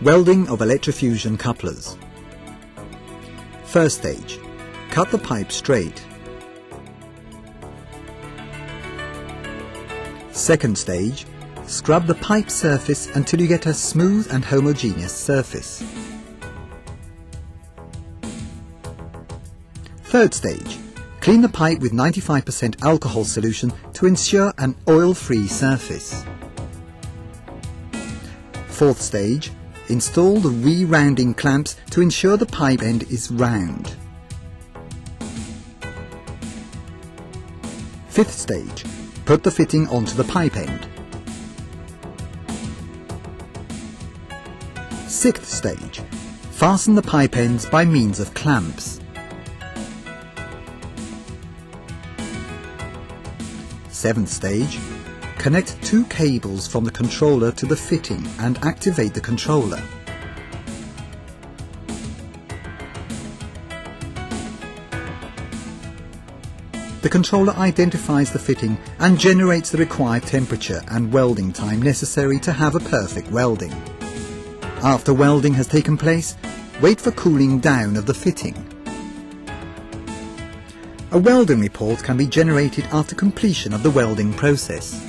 Welding of electrofusion couplers. First stage. Cut the pipe straight. Second stage. Scrub the pipe surface until you get a smooth and homogeneous surface. Third stage. Clean the pipe with 95% alcohol solution to ensure an oil-free surface. Fourth stage. Install the re-rounding clamps to ensure the pipe end is round. Fifth stage. Put the fitting onto the pipe end. Sixth stage. Fasten the pipe ends by means of clamps. Seventh stage. Connect two cables from the controller to the fitting and activate the controller. The controller identifies the fitting and generates the required temperature and welding time necessary to have a perfect welding. After welding has taken place, wait for cooling down of the fitting. A welding report can be generated after completion of the welding process.